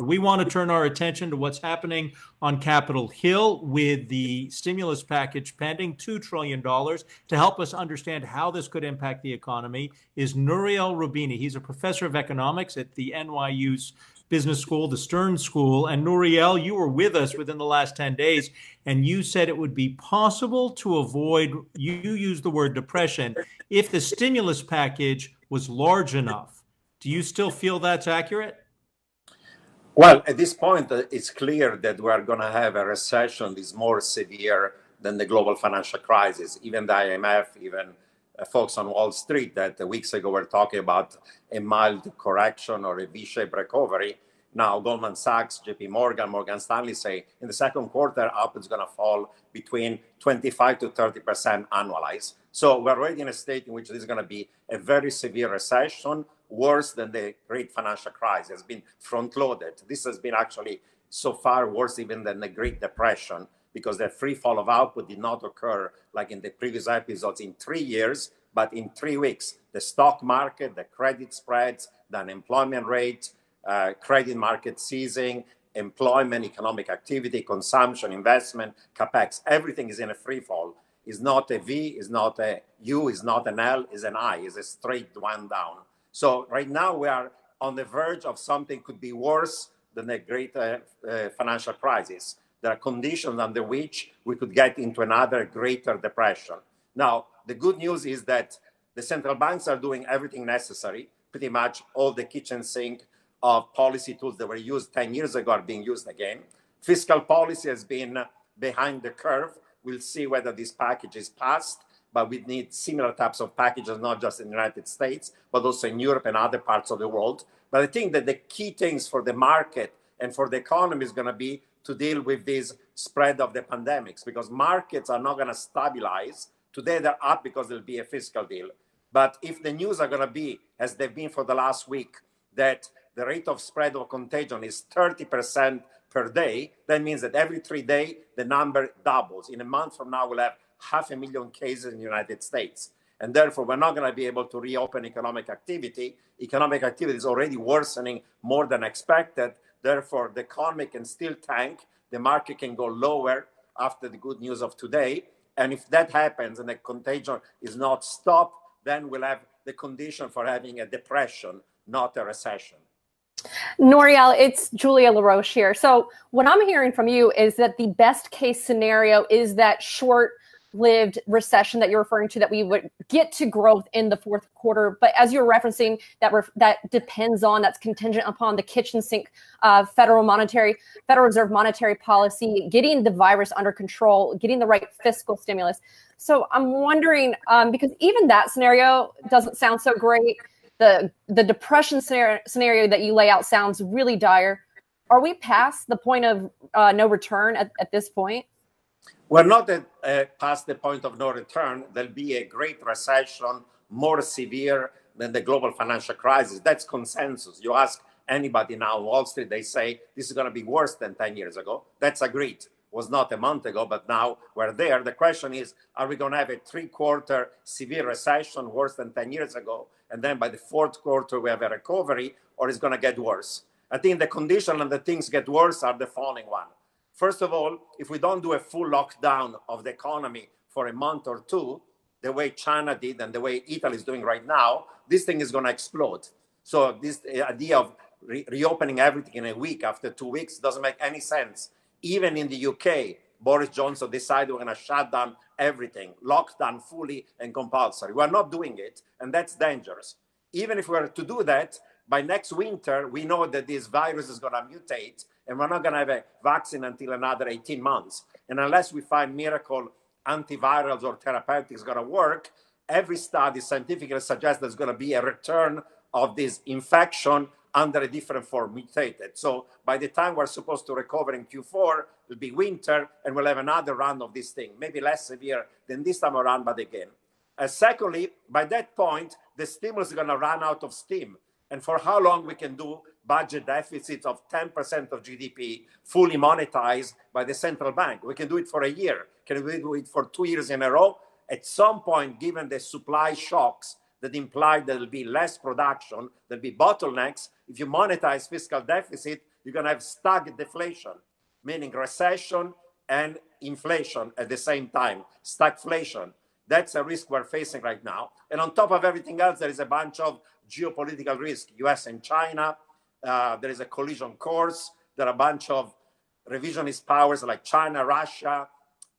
We want to turn our attention to what's happening on Capitol Hill with the stimulus package pending, $2 trillion. To help us understand how this could impact the economy is Nouriel Roubini. He's a professor of economics at the NYU's Business School, the Stern School. And Nouriel, you were with us within the last 10 days, and you said it would be possible to avoid, you used the word depression, if the stimulus package was large enough. Do you still feel that's accurate? Well, at this point, uh, it's clear that we are going to have a recession that is more severe than the global financial crisis. Even the IMF, even uh, folks on Wall Street that weeks ago were talking about a mild correction or a V-shaped recovery. Now Goldman Sachs, JP Morgan, Morgan Stanley say in the second quarter, up is going to fall between 25 to 30 percent annualized. So we're already in a state in which this is going to be a very severe recession, worse than the great financial crisis. It's been front-loaded. This has been actually so far worse even than the Great Depression because the free fall of output did not occur like in the previous episodes in three years, but in three weeks. The stock market, the credit spreads, the unemployment rate, uh, credit market seizing, employment, economic activity, consumption, investment, capex, everything is in a free fall. Is not a V, is not a U, is not an L, is an I, is a straight one down. So right now we are on the verge of something could be worse than the great uh, uh, financial crisis. There are conditions under which we could get into another greater depression. Now, the good news is that the central banks are doing everything necessary. Pretty much all the kitchen sink of policy tools that were used 10 years ago are being used again. Fiscal policy has been behind the curve. We'll see whether this package is passed, but we need similar types of packages, not just in the United States, but also in Europe and other parts of the world. But I think that the key things for the market and for the economy is going to be to deal with this spread of the pandemics because markets are not going to stabilize. Today they're up because there'll be a fiscal deal. But if the news are going to be, as they've been for the last week, that the rate of spread of contagion is 30% per day, that means that every three days the number doubles. In a month from now, we'll have half a million cases in the United States. And therefore, we're not going to be able to reopen economic activity. Economic activity is already worsening more than expected. Therefore, the economy can still tank. The market can go lower after the good news of today. And if that happens and the contagion is not stopped, then we'll have the condition for having a depression, not a recession. Nouriel, it's Julia LaRoche here. So, what I'm hearing from you is that the best case scenario is that short lived recession that you're referring to that we would get to growth in the fourth quarter. But as you're referencing that ref- that depends on that's contingent upon the kitchen sink uh, federal monetary federal reserve monetary policy getting the virus under control getting the right fiscal stimulus. So i'm wondering um, because even that scenario doesn't sound so great. The the depression scenario, scenario that you lay out sounds really dire. Are we past the point of uh, no return at, at this point we're not at, uh, past the point of no return. There'll be a great recession, more severe than the global financial crisis. That's consensus. You ask anybody now on Wall Street, they say this is going to be worse than 10 years ago. That's agreed. Was not a month ago, but now we're there. The question is, are we going to have a three-quarter severe recession worse than 10 years ago? And then by the fourth quarter, we have a recovery, or it's going to get worse? I think the condition and the things get worse are the following one. First of all, if we don't do a full lockdown of the economy for a month or two, the way China did and the way Italy is doing right now, this thing is going to explode. So this idea of re- reopening everything in a week after two weeks doesn't make any sense. Even in the UK, Boris Johnson decided we're going to shut down everything, lockdown fully and compulsory. We're not doing it, and that's dangerous. Even if we were to do that, by next winter, we know that this virus is going to mutate and we're not going to have a vaccine until another 18 months. And unless we find miracle antivirals or therapeutics going to work, every study scientifically suggests there's going to be a return of this infection under a different form, mutated. So by the time we're supposed to recover in Q4, it'll be winter and we'll have another round of this thing, maybe less severe than this time around, but again. Uh, secondly, by that point, the stimulus is going to run out of steam. And for how long we can do budget deficits of 10% of GDP fully monetized by the central bank. We can do it for a year. Can we do it for two years in a row? At some point, given the supply shocks that imply there'll be less production, there'll be bottlenecks. If you monetize fiscal deficit, you're going to have stag deflation, meaning recession and inflation at the same time, stagflation. That's a risk we're facing right now. And on top of everything else, there is a bunch of geopolitical risk. US and China, uh, there is a collision course. There are a bunch of revisionist powers like China, Russia,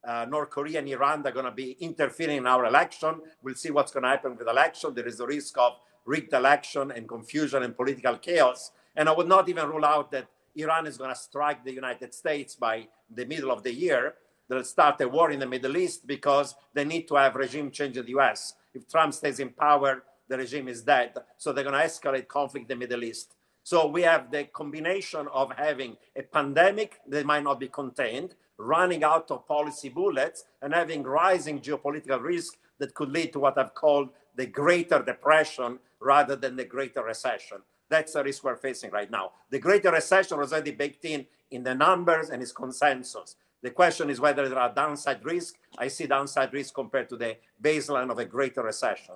uh, North Korea, and Iran that are going to be interfering in our election. We'll see what's going to happen with election. There is a risk of rigged election and confusion and political chaos. And I would not even rule out that Iran is going to strike the United States by the middle of the year. They'll start a war in the Middle East because they need to have regime change in the US. If Trump stays in power, the regime is dead. So they're going to escalate conflict in the Middle East. So we have the combination of having a pandemic that might not be contained, running out of policy bullets, and having rising geopolitical risk that could lead to what I've called the greater depression rather than the greater recession. That's the risk we're facing right now. The greater recession was already baked in in the numbers and its consensus. The question is whether there are downside risks. I see downside risk compared to the baseline of a greater recession.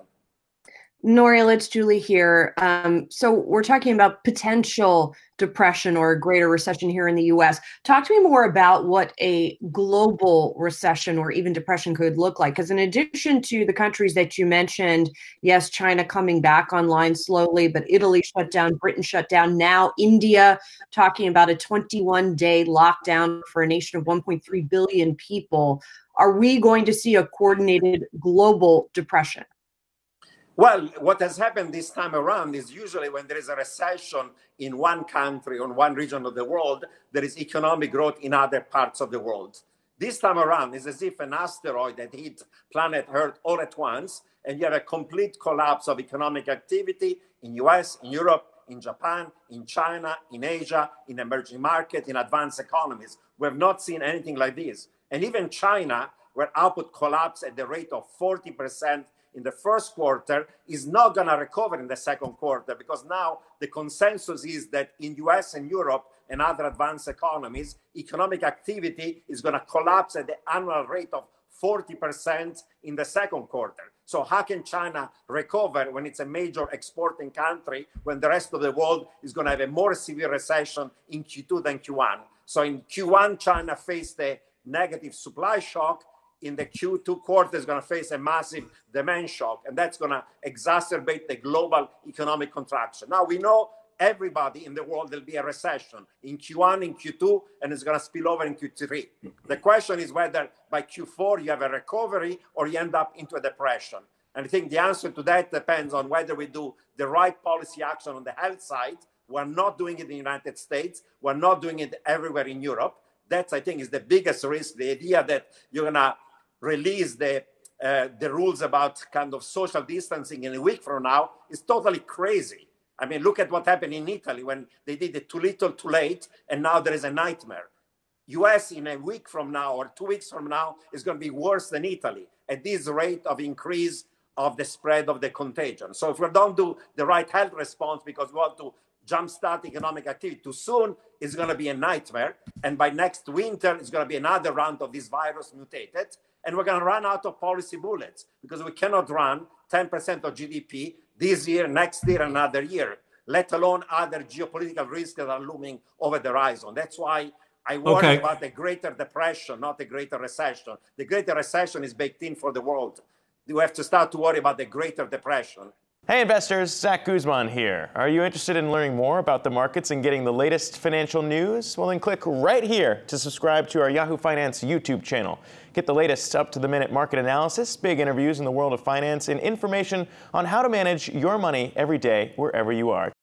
Nouriel, it's Julie here. Um, so we're talking about potential depression or a greater recession here in the U.S. Talk to me more about what a global recession or even depression could look like. Because in addition to the countries that you mentioned, yes, China coming back online slowly, but Italy shut down, Britain shut down. Now India talking about a 21-day lockdown for a nation of 1.3 billion people. Are we going to see a coordinated global depression? Well, what has happened this time around is usually when there is a recession in one country or one region of the world, there is economic growth in other parts of the world. This time around is as if an asteroid had hit planet Earth all at once, and you have a complete collapse of economic activity in US, in Europe, in Japan, in China, in Asia, in emerging markets, in advanced economies. We have not seen anything like this. And even China, where output collapsed at the rate of 40% in the first quarter is not going to recover in the second quarter because now the consensus is that in US and Europe and other advanced economies, economic activity is going to collapse at the annual rate of 40% in the second quarter. So how can China recover when it's a major exporting country when the rest of the world is going to have a more severe recession in Q2 than Q1? So in Q1, China faced a negative supply shock in the Q2 quarter is going to face a massive demand shock, and that's going to exacerbate the global economic contraction. Now, we know everybody in the world there'll be a recession in Q1, in Q2, and it's going to spill over in Q3. The question is whether by Q4 you have a recovery or you end up into a depression. And I think the answer to that depends on whether we do the right policy action on the health side. We're not doing it in the United States. We're not doing it everywhere in Europe. That, I think, is the biggest risk. The idea that you're going to release the uh, the rules about kind of social distancing in a week from now is totally crazy. I mean, look at what happened in Italy when they did it too little, too late, and now there is a nightmare. US in a week from now or two weeks from now is going to be worse than Italy at this rate of increase of the spread of the contagion. So if we don't do the right health response because we want to jumpstart economic activity too soon, it's going to be a nightmare. And by next winter, it's going to be another round of this virus mutated and we're going to run out of policy bullets because we cannot run 10% of GDP this year, next year, another year, let alone other geopolitical risks that are looming over the horizon. That's why I worry okay. about the greater depression, not the greater recession. The greater recession is baked in for the world. We have to start to worry about the greater depression. Hey investors, Zack Guzman here. Are you interested in learning more about the markets and getting the latest financial news? Well, then click right here to subscribe to our Yahoo Finance YouTube channel. Get the latest up to the minute market analysis, big interviews in the world of finance, and information on how to manage your money every day wherever you are.